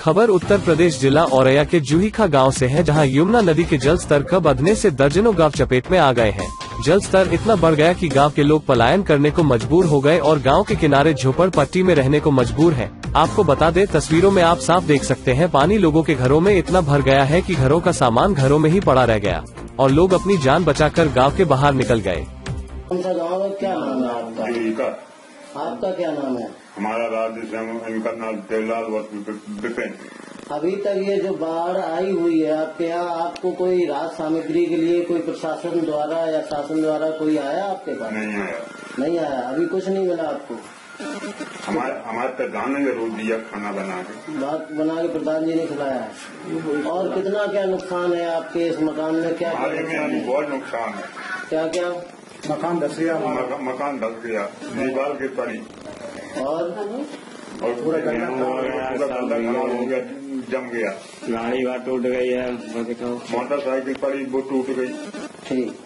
खबर उत्तर प्रदेश जिला औरैया के जूहीखा गाँव से है जहाँ यमुना नदी के जल स्तर का अधने से दर्जनों गाँव चपेट में आ गए हैं। जल स्तर इतना बढ़ गया कि गाँव के लोग पलायन करने को मजबूर हो गए और गाँव के किनारे झोपड़ पट्टी में रहने को मजबूर हैं। आपको बता दें तस्वीरों में आप साफ़ देख सकते हैं पानी लोगों के घरों में इतना भर गया है कि घरों का सामान घरों में ही पड़ा रह गया और लोग अपनी जान बचाकर गाँव के बाहर निकल गए। आपका क्या नाम है? हमारा राज्य से इनका नाम देवलाल विपिन अभी तक ये जो बाढ़ आई हुई है आपके यहाँ आपको कोई राहत सामग्री के लिए कोई प्रशासन द्वारा या शासन द्वारा कोई आया आपके पास? नहीं आया। नहीं आया। अभी कुछ नहीं मिला आपको? हमारे हमारे प्रधान ने ज़रूर दिया खाना बना के। बात बना के प्रधान जी ने खिलाया है। और कितना क्या नुकसान है आपके इस मकान में? क्या बहुत नुकसान है। क्या क्या मकान धस गया। मकान धस गया। दीवार गिर पड़ी और? और पूरा हो गया जम गया। गाड़ी बात टूट गई है मोटरसाइकिल पड़ी वो टूट गई। ठीक।